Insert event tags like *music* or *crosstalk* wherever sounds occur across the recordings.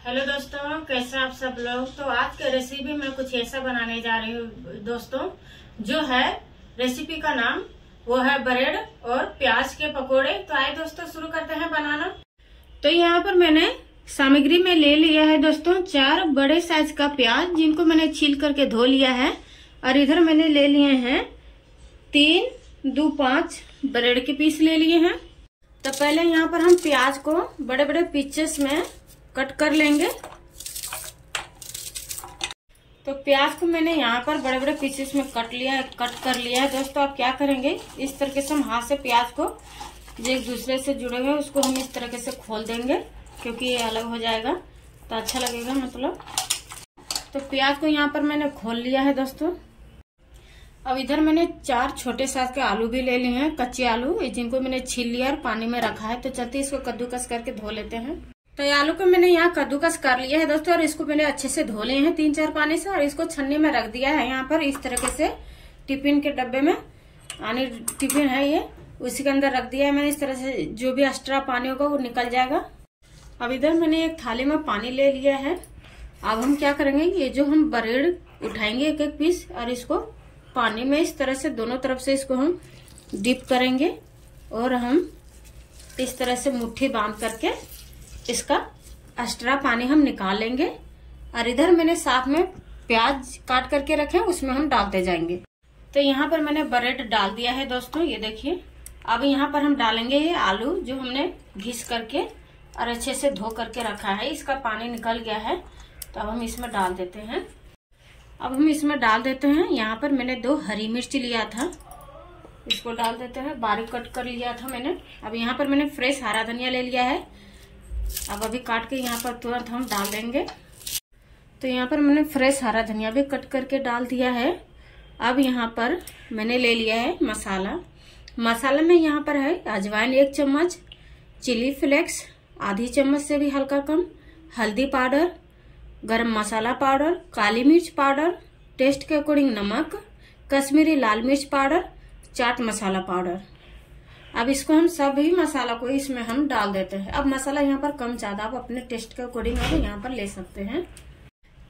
Hello दोस्तों, कैसे आप सब लोग? तो आज के रेसिपी में कुछ ऐसा बनाने जा रही हूँ दोस्तों, जो है रेसिपी का नाम, वो है ब्रेड और प्याज के पकोड़े। तो आए दोस्तों, शुरू करते हैं बनाना। तो यहाँ पर मैंने सामग्री में ले लिया है दोस्तों, चार बड़े साइज़ का प्याज, जिनको मैंने छील करके धो लिया है। और इधर मैंने ले लिए हैं तीन, दो, पाँच ब्रेड के पीस ले लिए हैं। तो पहले यहाँ पर हम प्याज को बड़े बड़े पीसेस में कट कर लेंगे। तो प्याज को मैंने यहाँ पर बड़े बड़े पीसेस में कट लिया है कट कर लिया है। दोस्तों, आप क्या करेंगे? इस तरीके से हम हाथ से प्याज को जो एक दूसरे से जुड़े हुए उसको हम इस तरीके से खोल देंगे, क्योंकि ये अलग हो जाएगा। तो अच्छा लगेगा मतलब। तो प्याज को यहाँ पर मैंने खोल लिया है, दोस्तों। अब इधर मैंने चार छोटे साइज़ के आलू भी ले लिए हैं, कच्चे आलू। जिनको मैंने छील लिया और पानी में रखा है तो चलते इसको कद्दूकस करके धो लेते हैं। तो आलू को मैंने यहाँ कद्दूकस कर लिया है दोस्तों, और इसको मैंने अच्छे से धो लिए हैं तीन चार पानी से, और इसको छन्नी में रख दिया है यहाँ पर इस तरीके से टिफ़िन के डब्बे में। यानी टिफ़िन है ये, उसी के अंदर रख दिया है मैंने, इस तरह से जो भी एक्स्ट्रा पानी होगा वो निकल जाएगा। अब इधर मैंने एक थाली में पानी ले लिया है। अब हम क्या करेंगे, ये जो हम बरेड उठाएँगे एक एक पीस, और इसको पानी में इस तरह से दोनों तरफ़ से इसको हम डिप करेंगे, और हम इस तरह से मुट्ठी बाँध करके इसका एक्स्ट्रा पानी हम निकाल लेंगे और इधर मैंने साथ में प्याज काट करके रखे उसमें हम डालते जाएँगे। तो यहाँ पर मैंने ब्रेड डाल दिया है दोस्तों, ये देखिए। अब यहाँ पर हम डालेंगे ये आलू, जो हमने घिस करके और अच्छे से धो करके रखा है। इसका पानी निकल गया है तो अब हम इसमें डाल देते हैं। अब हम इसमें डाल देते हैं, यहाँ पर मैंने दो हरी मिर्च लिया था। इसको डाल देते हैं, बारीक कट कर लिया था मैंने। अब यहाँ पर मैंने फ्रेश हरा धनिया ले लिया है। अब अभी काट के यहाँ पर तुरंत हम डाल देंगे। तो यहाँ पर मैंने फ्रेश हरा धनिया भी कट करके डाल दिया है। अब यहाँ पर मैंने ले लिया है मसाला। मसाला में यहाँ पर है अजवाइन एक चम्मच, चिली फ्लेक्स आधी चम्मच से भी हल्का कम, हल्दी पाउडर, गरम मसाला पाउडर, काली मिर्च पाउडर, टेस्ट के अकॉर्डिंग नमक, कश्मीरी लाल मिर्च पाउडर, चाट मसाला पाउडर। अब इसको हम सभी मसाला को इसमें हम डाल देते हैं। अब मसाला यहाँ पर कम ज़्यादा, आप अपने टेस्ट के अकॉर्डिंग आप यहाँ पर ले सकते हैं।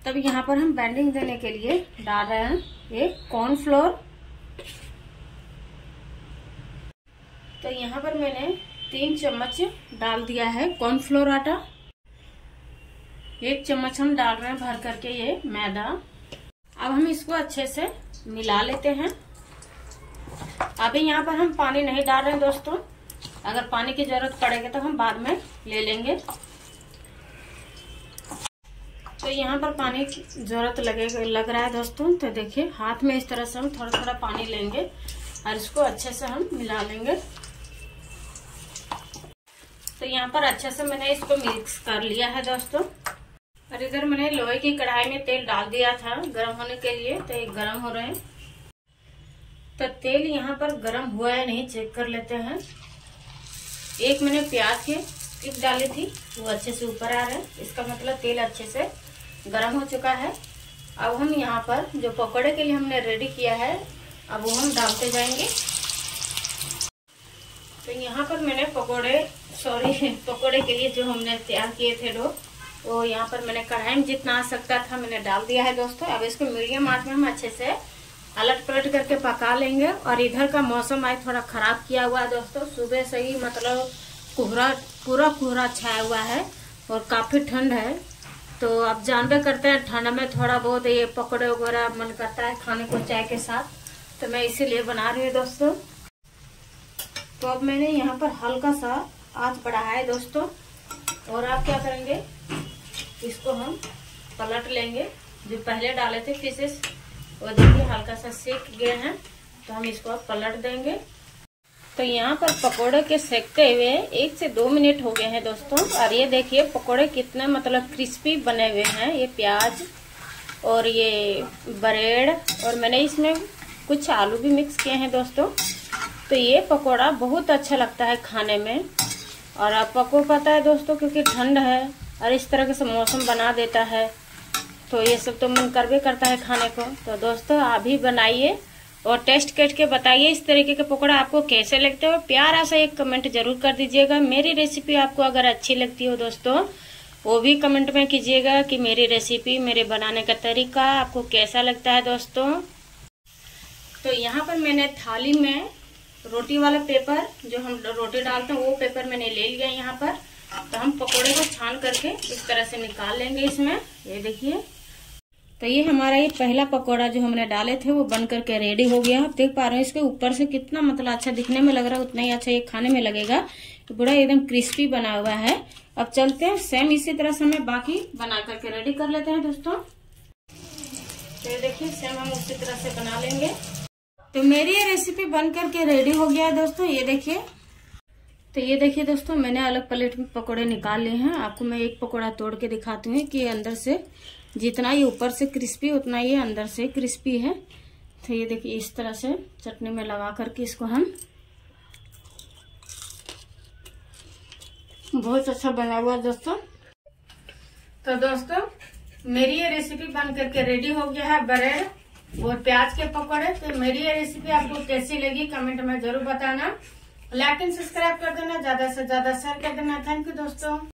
तब यहाँ पर हम बैंडिंग देने के लिए डाल रहे हैं ये कॉर्नफ्लोर तो यहाँ पर मैंने तीन चम्मच डाल दिया है कॉर्नफ्लोर आटा। एक चम्मच हम डाल रहे हैं भर करके ये मैदा। अब हम इसको अच्छे से मिला लेते हैं। अभी यहाँ पर हम पानी नहीं डाल रहे हैं दोस्तों। अगर पानी की ज़रूरत पड़ेगी तो हम बाद में ले लेंगे। तो यहाँ पर पानी की ज़रूरत लगे, लग रहा है दोस्तों। तो देखिए, हाथ में इस तरह से हम थोड़ा थोड़ा पानी लेंगे और इसको अच्छे से हम मिला लेंगे। तो यहाँ पर अच्छे से मैंने इसको मिक्स कर लिया है दोस्तों। और इधर मैंने लोहे की कढ़ाई में तेल डाल दिया था गर्म होने के लिए। तो ये गर्म हो रहे हैं। तो तेल यहाँ पर गर्म हुआ है, नहीं चेक कर लेते हैं। एक मैंने प्याज के स्टिक डाली थी, वो अच्छे से ऊपर आ रहे हैं। इसका मतलब तेल अच्छे से गर्म हो चुका है। अब हम यहाँ पर जो पकौड़े के लिए हमने रेडी किया है, अब वो हम डालते जाएँगे। तो यहाँ पर मैंने पकौड़े सॉरी *laughs* पकौड़े के लिए जो हमने तैयार किए थे डो, वो यहाँ पर मैंने कढ़ाई में जितना आ सकता था मैंने डाल दिया है दोस्तों। अब इसको मीडियम आँच में हम अच्छे से अलट पलट करके पका लेंगे और इधर का मौसम आज थोड़ा खराब किया हुआ है दोस्तों। सुबह से ही मतलब कोहरा, पूरा कोहरा छाया हुआ है और काफ़ी ठंड है। तो आप जानबे करते हैं, ठंड में थोड़ा बहुत ये पकौड़े वगैरह मन करता है खाने को चाय के साथ। तो मैं इसीलिए बना रही हूँ दोस्तों। तो अब मैंने यहाँ पर हल्का सा आँच बढ़ाया है दोस्तों। और आप क्या करेंगे, इसको हम पलट लेंगे। जो पहले डाले थे फिशेस वो देखिए हल्का सा सेक गया है तो हम इसको अब पलट देंगे। तो यहाँ पर पकोड़े के सेकते हुए एक से दो मिनट हो गए हैं दोस्तों। और ये देखिए, पकोड़े कितने मतलब क्रिस्पी बने हुए हैं। ये प्याज और ये ब्रेड, और मैंने इसमें कुछ आलू भी मिक्स किए हैं दोस्तों। तो ये पकोड़ा बहुत अच्छा लगता है खाने में। और आपको पता है दोस्तों, क्योंकि ठंड है और इस तरह से मौसम बना देता है तो ये सब तो मन करवे करता है खाने को। तो दोस्तों, आप भी बनाइए और टेस्ट करके बताइए इस तरीके के पकौड़ा आपको कैसे लगते हो प्यारा सा एक कमेंट ज़रूर कर दीजिएगा। मेरी रेसिपी आपको अगर अच्छी लगती हो दोस्तों, वो भी कमेंट में कीजिएगा कि मेरी रेसिपी मेरे बनाने का तरीका आपको कैसा लगता है दोस्तों। तो यहाँ पर मैंने थाली में रोटी वाला पेपर जो हम रोटी डालते हैं, वो पेपर मैंने ले लिया यहाँ पर। तो हम पकोड़े को छान करके इस तरह से निकाल लेंगे इसमें। ये देखिए। तो ये हमारा ये पहला पकोड़ा जो हमने डाले थे, वो बन करके रेडी हो गया। आप देख पा रहे हैं इसके ऊपर से कितना मतलब अच्छा दिखने में लग रहा है, उतना ही अच्छा ये खाने में लगेगा। तो पूरा एकदम क्रिस्पी बना हुआ है। अब चलते हैं सेम इसी तरह से हमें बाकी बना करके रेडी कर लेते हैं दोस्तों। तो ये देखिए सेम हम उसी तरह से बना लेंगे। तो मेरी ये रेसिपी बन करके रेडी हो गया है दोस्तों, ये देखिए। तो ये देखिए दोस्तों, मैंने अलग प्लेट में पकोड़े निकाल लिए हैं। आपको मैं एक पकोड़ा तोड़ के दिखाती हूँ कि अंदर से जितना ये ऊपर से क्रिस्पी उतना ये अंदर से क्रिस्पी है। तो ये देखिए, इस तरह से चटनी में लगा करके इसको हम बहुत अच्छा बना हुआ दोस्तों। तो दोस्तों, मेरी ये रेसिपी बन करके रेडी हो गया है ब्रेड और प्याज के पकौड़े। तो मेरी ये रेसिपी आपको कैसी लगी कमेंट में ज़रूर बताना। लाइक एंड सब्सक्राइब कर देना, ज़्यादा से ज़्यादा शेयर कर देना। थैंक यू दोस्तों।